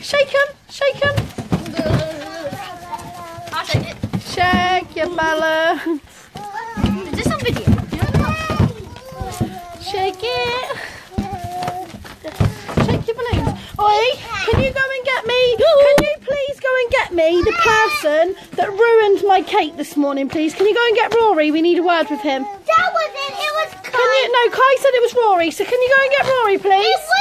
Shake him. Shake him. I'll take it. Shake your fella. Is this on video? Shake it. Shake your balloons. Oi, can you go and get me? Can you please go and get me the person that ruined my cake this morning, please? Can you go and get Rory? We need a word with him. That wasn't. It was Can you? No, Kai said it was Rory. So can you go and get Rory, please?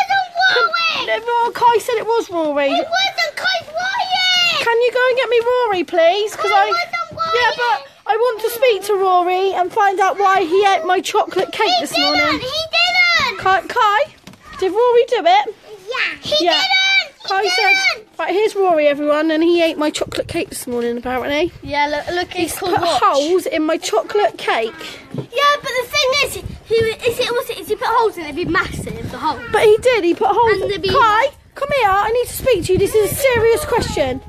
It wasn't No, Kai said it was Rory. It wasn't Wyatt. Can you go and get me Rory, please? Because I. Yeah, but I want to speak to Rory and find out why he ate my chocolate cake he this didn't. morning. He didn't. Kai, Kai, did Rory do it? Yeah. He Yeah. didn't. He Kai didn't. said, right, here's Rory, everyone, and he ate my chocolate cake this morning, apparently. Yeah, look, look He's it's put watch. holes in my chocolate cake. Yeah, but the thing is, he is it was is he put holes in it? It'd be massive. The hole. But he did, he put holes And in the bee- Kai, come here, I need to speak to you. This is a serious question.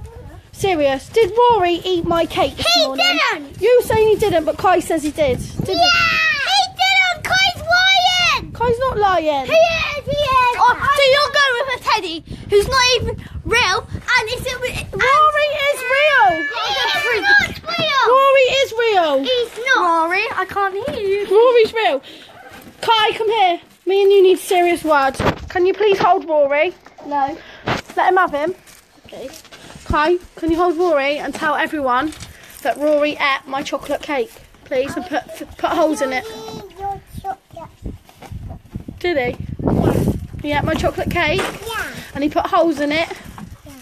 Serious. Did Rory eat my cake this He morning? didn't. You saying he didn't, but Kai says he did. did Yeah. He didn't. Kai's lying! Kai's not lying. He is. He is. Oh, so you're going with a teddy who's not even real, and is it? And Rory is real. He is not real. Rory is real. He's not. Rory, I can't hear you. Rory's real. Kai, come here. Me and you need serious words. Can you please hold Rory? No. Let him have him. Okay. Kai, can you hold Rory and tell everyone that Rory ate my chocolate cake, please, and put put holes in it. Did he? He ate my chocolate cake Yeah. and he put holes in it, Yeah.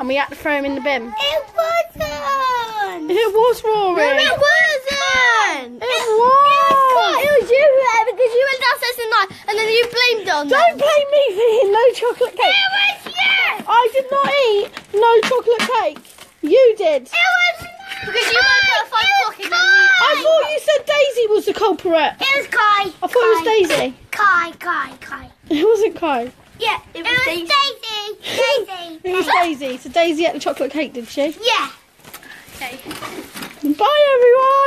and we had to throw him in the bin. It wasn't. It was Rory. it wasn't. It was. It was you uh, because you went downstairs tonight and then you blamed on Don't them. blame me for eating no chocolate cake. It was you. I did not eat no chocolate cake. You did. It was Because you woke up at five o'clock and then I thought you said Daisy was the culprit. It was Kai. I thought it was Daisy. Kai, Kai, Kai. It wasn't Kai. Yeah, it was, Daisy. Daisy. Daisy. It was Daisy. So Daisy ate the chocolate cake, did she? Yeah. Okay. Bye everyone.